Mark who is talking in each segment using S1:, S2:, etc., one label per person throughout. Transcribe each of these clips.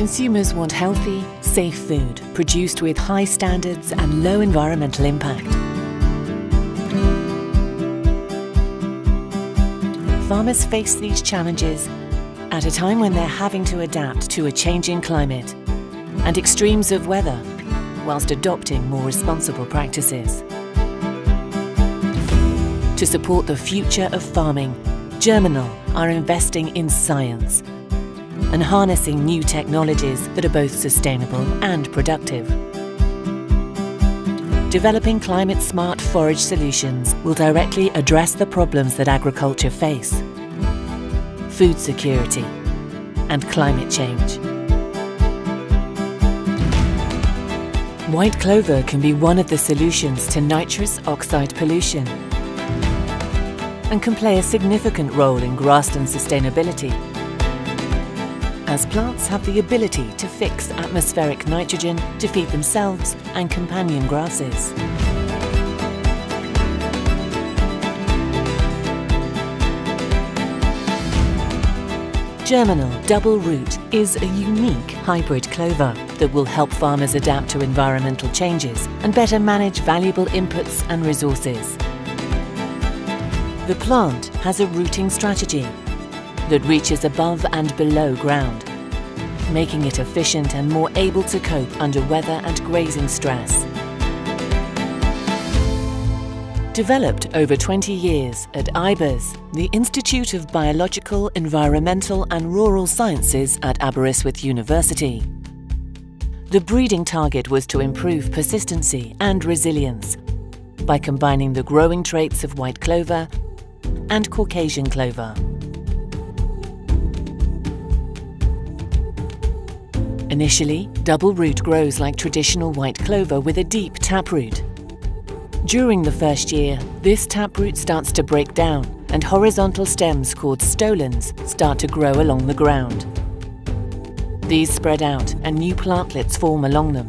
S1: Consumers want healthy, safe food produced with high standards and low environmental impact. Farmers face these challenges at a time when they're having to adapt to a changing climate and extremes of weather whilst adopting more responsible practices. To support the future of farming, Germinal are investing in science and harnessing new technologies that are both sustainable and productive. Developing climate-smart forage solutions will directly address the problems that agriculture face. Food security and climate change. White clover can be one of the solutions to nitrous oxide pollution and can play a significant role in grassland sustainability as plants have the ability to fix atmospheric nitrogen to feed themselves and companion grasses. Germinal DoubleRoot is a unique hybrid clover that will help farmers adapt to environmental changes and better manage valuable inputs and resources. The plant has a rooting strategy that reaches above and below ground, making it efficient and more able to cope under weather and grazing stress. Developed over 20 years at IBERS, the Institute of Biological, Environmental and Rural Sciences at Aberystwyth University. The breeding target was to improve persistency and resilience by combining the growing traits of white clover and Caucasian clover. Initially, DoubleRoot grows like traditional white clover with a deep taproot. During the first year, this taproot starts to break down and horizontal stems called stolons start to grow along the ground. These spread out and new plantlets form along them.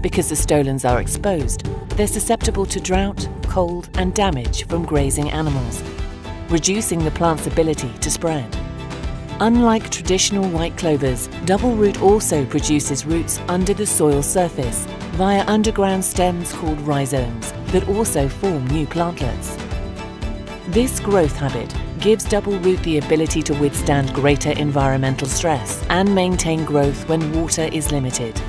S1: Because the stolons are exposed, they're susceptible to drought, cold and damage from grazing animals, reducing the plant's ability to spread. Unlike traditional white clovers, DoubleRoot also produces roots under the soil surface via underground stems called rhizomes that also form new plantlets. This growth habit gives DoubleRoot the ability to withstand greater environmental stress and maintain growth when water is limited.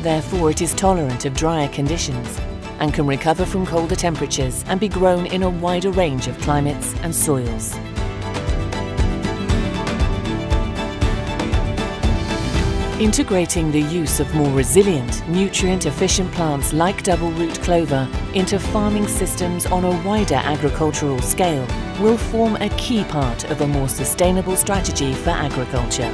S1: Therefore, it is tolerant of drier conditions and can recover from colder temperatures and be grown in a wider range of climates and soils. Integrating the use of more resilient, nutrient-efficient plants like DoubleRoot clover into farming systems on a wider agricultural scale will form a key part of a more sustainable strategy for agriculture.